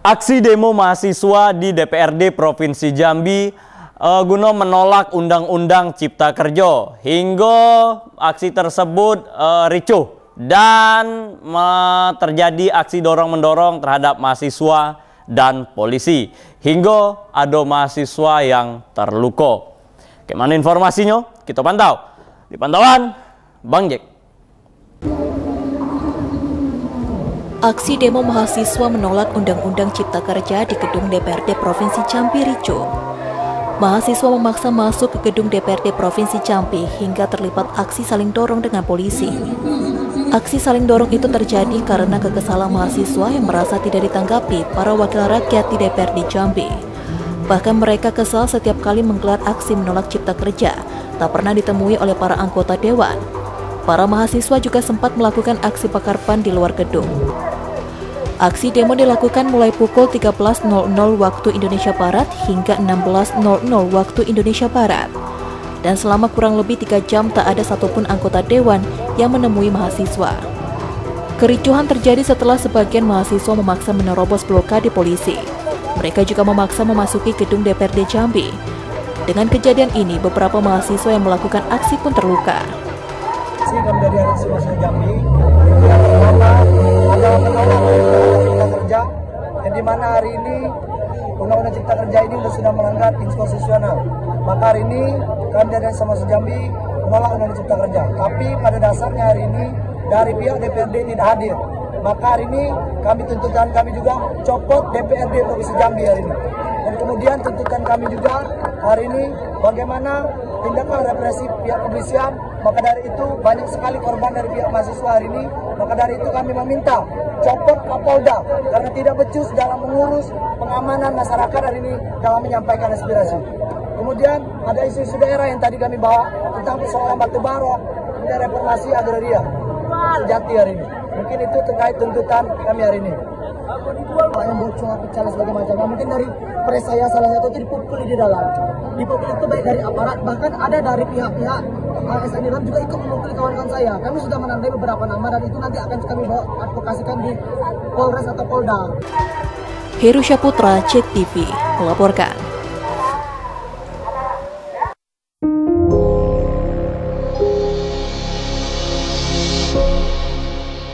Aksi demo mahasiswa di DPRD Provinsi Jambi uh, guna menolak Undang-Undang Cipta Kerja hingga aksi tersebut uh, ricuh dan uh, terjadi aksi dorong-mendorong terhadap mahasiswa dan polisi hingga ada mahasiswa yang terluka. Bagaimana informasinya? Kita pantau di pantauan Bang Jack. Aksi demo mahasiswa menolak Undang-Undang Cipta Kerja di gedung DPRD Provinsi Jambi Rico. Mahasiswa memaksa masuk ke gedung DPRD Provinsi Jambi hingga terlibat aksi saling dorong dengan polisi. Aksi saling dorong itu terjadi karena kekesalan mahasiswa yang merasa tidak ditanggapi para wakil rakyat di DPRD Jambi. Bahkan mereka kesal setiap kali menggelar aksi menolak cipta kerja, tak pernah ditemui oleh para anggota dewan. Para mahasiswa juga sempat melakukan aksi bakar di luar gedung. Aksi demo dilakukan mulai pukul 13.00 waktu Indonesia Barat hingga 16.00 waktu Indonesia Barat. Dan selama kurang lebih tiga jam tak ada satupun anggota dewan yang menemui mahasiswa. Kericuhan terjadi setelah sebagian mahasiswa memaksa menerobos blokade polisi. Mereka juga memaksa memasuki gedung DPRD Jambi. Dengan kejadian ini, beberapa mahasiswa yang melakukan aksi pun terluka. Kami dari Jambi, hari ini Undang-Undang Cipta Kerja ini sudah melanggar inkonstitusional. Maka hari ini kami dari sama Sejambi menolak Undang-Undang Cipta Kerja. Tapi pada dasarnya hari ini dari pihak DPRD tidak hadir. Maka hari ini kami tuntutan kami juga copot DPRD Provinsi Jambi hari ini. Dan kemudian tuntutan kami juga hari ini bagaimana tindakan represif pihak kepolisian maka dari itu banyak sekali korban dari pihak mahasiswa hari ini maka dari itu kami meminta copot Kapolda karena tidak becus dalam mengurus pengamanan masyarakat hari ini dalam menyampaikan aspirasi. Kemudian ada isu-isu daerah yang tadi kami bawa tentang persoalan batu bara, kemudian reformasi agraria sejati hari ini. Mungkin itu terkait tuntutan kami hari ini. Yang bocor, pecah dan sebagainya macam. Mungkin dari pres saya salah satu itu dipukul di dalam. Dipukul itu baik dari aparat, bahkan ada dari pihak-pihak ASN dalam juga ikut memukul kawan-kawan saya. Kami sudah menandai beberapa nama dan itu nanti akan kami bawa advokasikan di Polres atau Polda. Heru Syaputra, Cek TV, melaporkan.